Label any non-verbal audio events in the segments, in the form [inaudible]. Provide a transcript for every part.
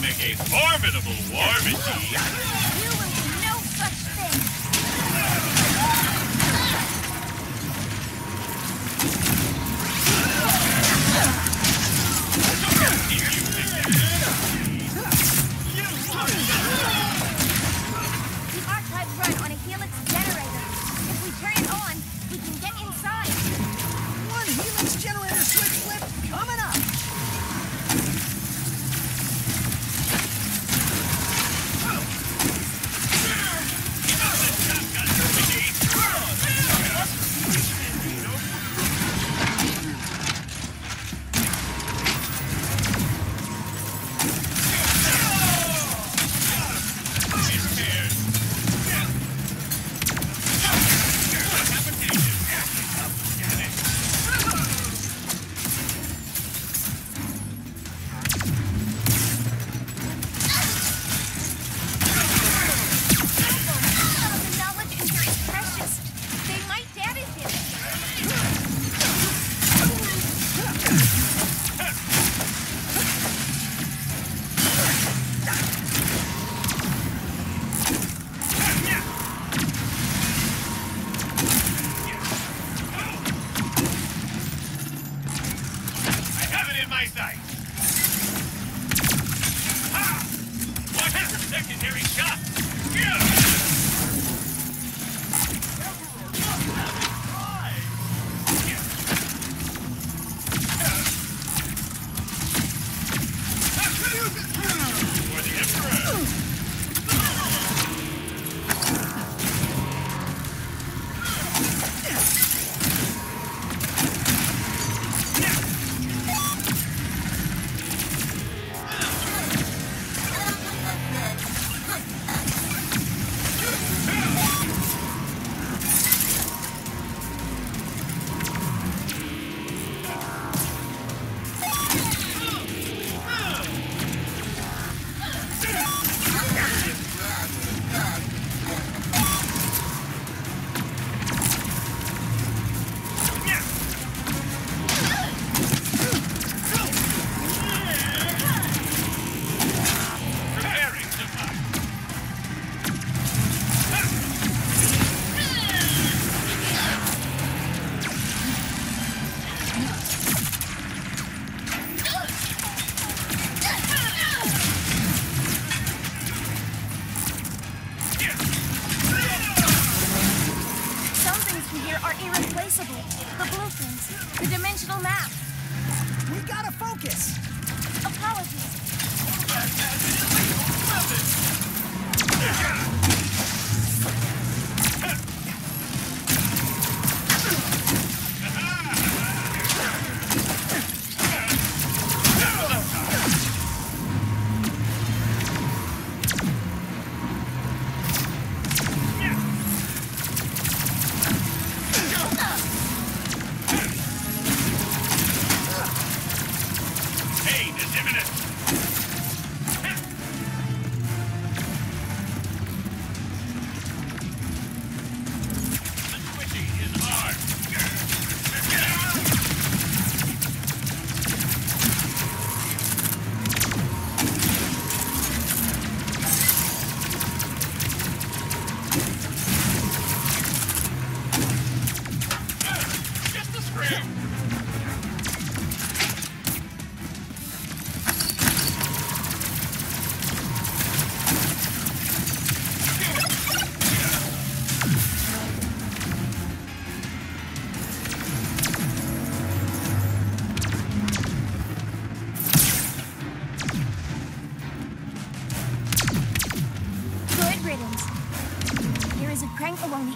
make a formidable war machine. secondary shot.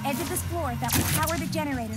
edge of this floor that will power the generator.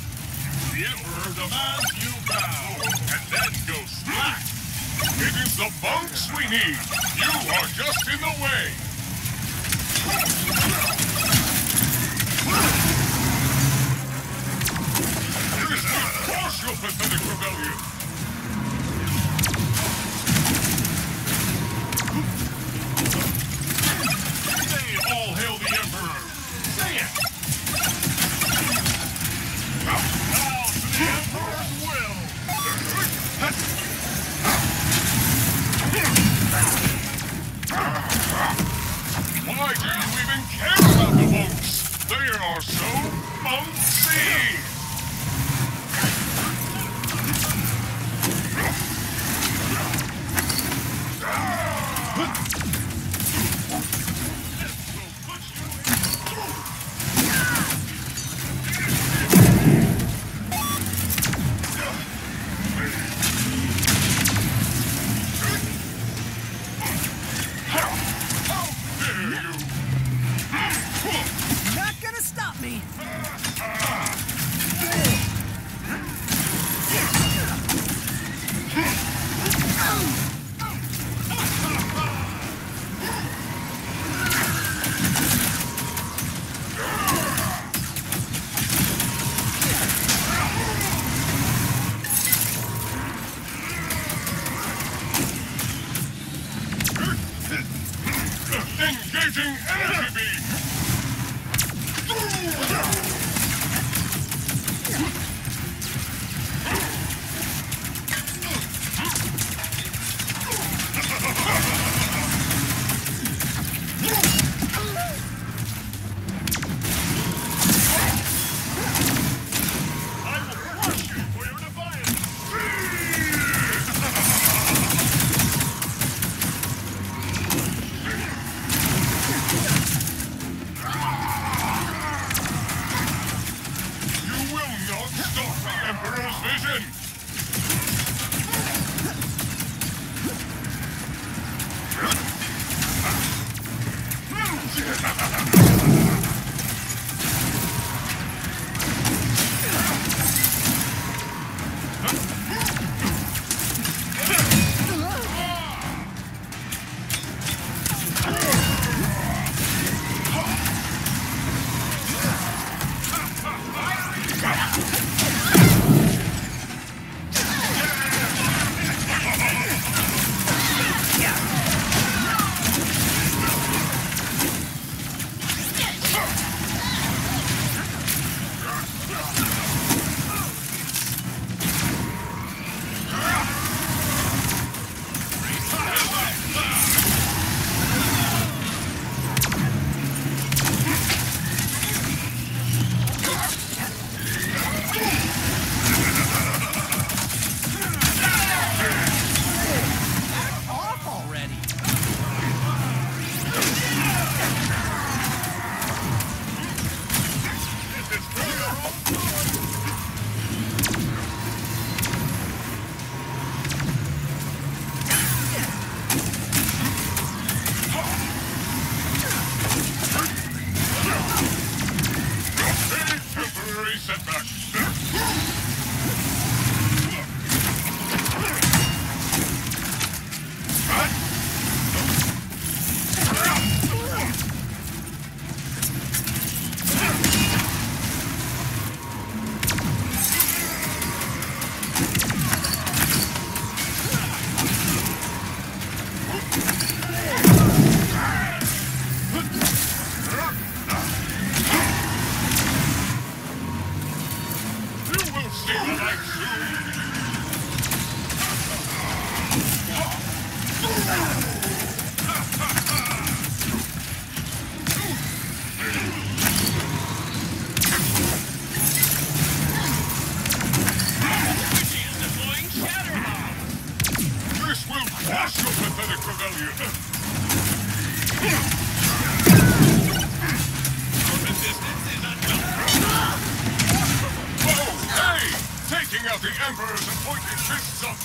the Emperor demands you bow, and then go slack. It is the bunks we need. You are just in the way. Here's the partial pathetic rebellion.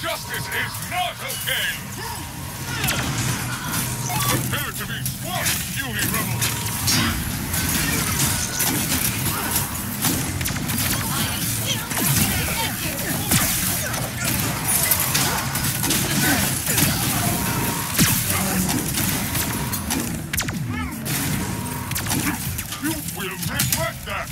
Justice is not okay! Prepare to be squashed, puny rebel! You will regret that!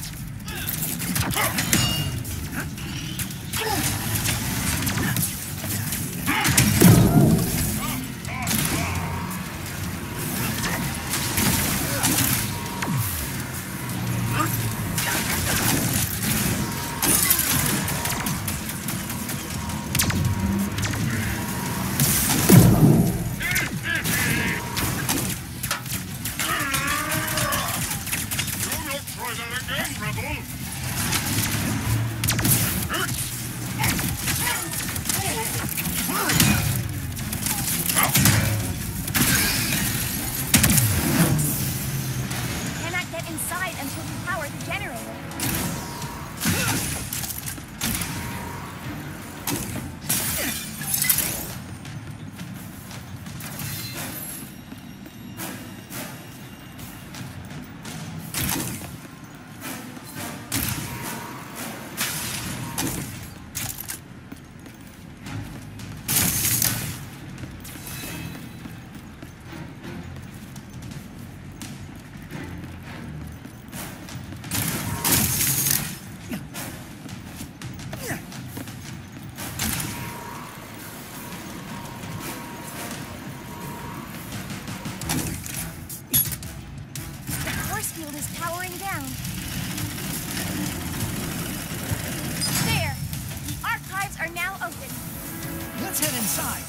Let's head inside.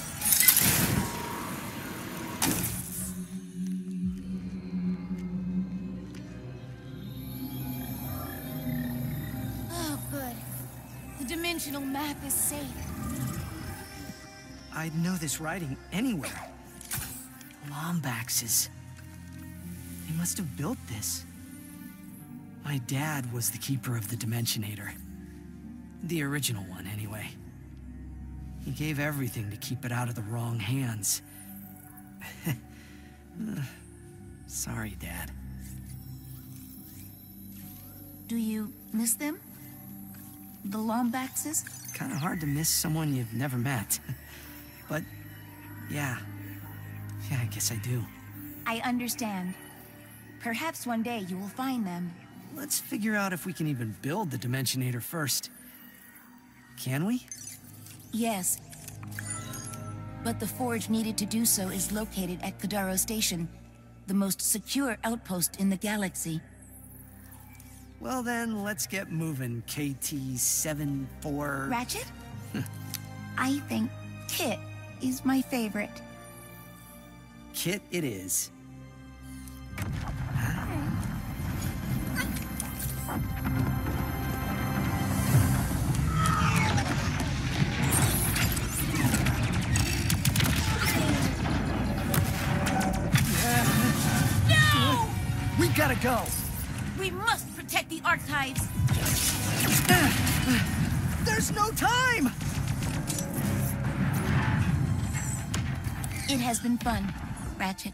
Oh, good. The dimensional map is safe. I'd know this writing anywhere. Lombaxes. They must have built this. My dad was the keeper of the Dimensionator. The original one, anyway. He gave everything to keep it out of the wrong hands. [laughs] Sorry, Dad. Do you miss them? The Lombaxes? Kind of hard to miss someone you've never met. [laughs] but, yeah. Yeah, I guess I do. I understand. Perhaps one day you will find them. Let's figure out if we can even build the Dimensionator first. Can we? Yes. But the forge needed to do so is located at Kedaro Station, the most secure outpost in the galaxy. Well then, let's get moving, KT-74... Ratchet? [laughs] I think Kit is my favorite. Kit it is. Gotta go! We must protect the archives. There's no time! It has been fun, Ratchet.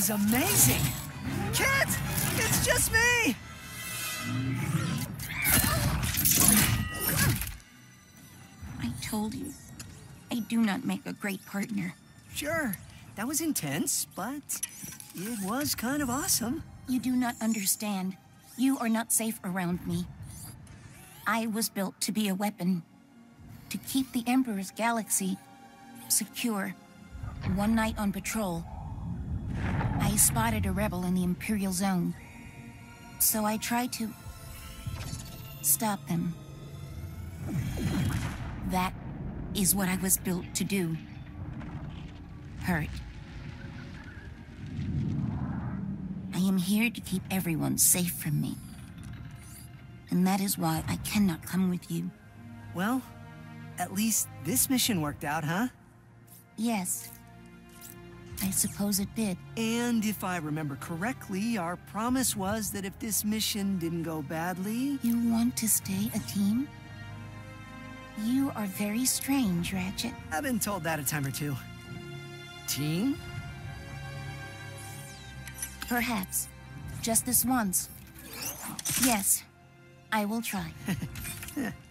Was amazing! Kit! It's just me! I told you, I do not make a great partner. Sure, that was intense, but it was kind of awesome. You do not understand. You are not safe around me. I was built to be a weapon. To keep the Emperor's galaxy secure. One night on patrol, spotted a rebel in the Imperial Zone. So I tried to stop them. That is what I was built to do. Hurt. I am here to keep everyone safe from me. And that is why I cannot come with you. Well, at least this mission worked out, huh? Yes. I suppose it did. And if I remember correctly, our promise was that if this mission didn't go badly... You want to stay a team? You are very strange, Ratchet. I've been told that a time or two. Team? Perhaps. Just this once. Yes, I will try. [laughs]